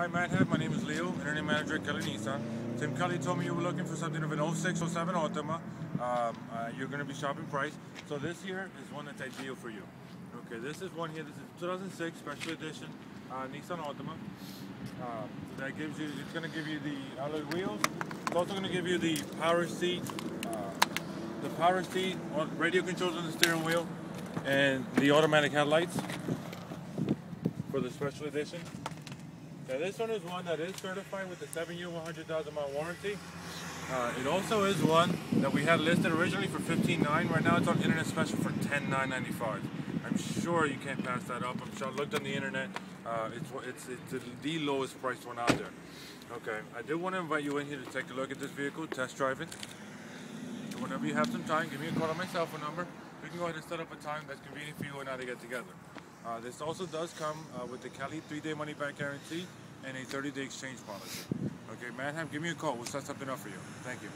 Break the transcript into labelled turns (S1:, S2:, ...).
S1: Hi, Madhav My name is Leo, Internet Manager at Kelly Nissan. Tim Kelly told me you were looking for something of an 06, 07 Altima. Um, uh, you're going to be shopping price. So this here is one that's ideal for you. Okay, this is one here. This is 2006 Special Edition uh, Nissan Altima. Uh, that gives you, it's going to give you the alloy wheels. It's also going to give you the power seat, uh, the power seat, radio controls on the steering wheel, and the automatic headlights for the special edition. Now this one is one that is certified with a 7-year 100,000 mile warranty. Uh, it also is one that we had listed originally for 15.9. Right now it's on internet special for 10.995. I'm sure you can't pass that up. I'm sure I looked on the internet. Uh, it's, it's, it's the lowest priced one out there. Okay, I do want to invite you in here to take a look at this vehicle, test drive it. whenever you have some time, give me a call on my cell phone number. We can go ahead and set up a time that's convenient for you and I to get together. Uh, this also does come uh, with the Kelly three-day money-back guarantee and a 30-day exchange policy. Okay, Madhav, give me a call. We'll set something up for you. Thank you.